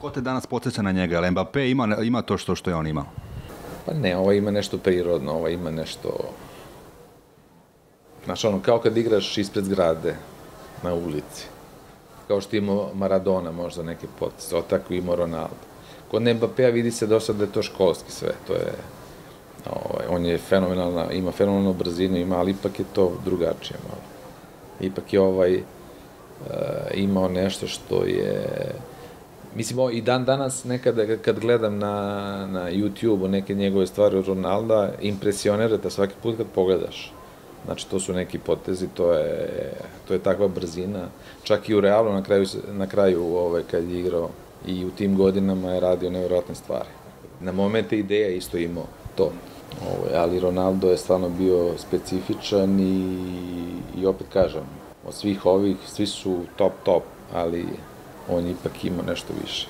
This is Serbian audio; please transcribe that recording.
Ko te danas podsjeća na njega? Jel Mbappé ima, ima to što, što je on imao? Pa ne, ovo ima nešto prirodno, ovo ima nešto... Znaš, ono, kao kad igraš ispred zgrade na ulici. Kao što ima Maradona možda neke potese, o tako ima Ronaldo. Kod Mbappéa vidi se dosta da je to školski sve, to je... Ovaj, on je fenomenalna, ima fenomenalnu brzinu, ima, ali ipak je to drugačije malo. Ipak je ovaj uh, imao nešto što je Mislim, i dan danas nekada kad gledam na, na YouTube-u neke njegove stvari od Ronalda, impresionira te svaki put kad pogledaš. Znači, to su neki potezi, to je, to je takva brzina. Čak i u Realu na kraju, na kraju ovaj, kad je igrao i u tim godinama je radio nevjerojatne stvari. Na momente ideja isto imao to. Ovaj, ali Ronaldo je stvarno bio specifičan i, i opet kažem, od svih ovih, svi su top, top, ali on ipak ima nešto više.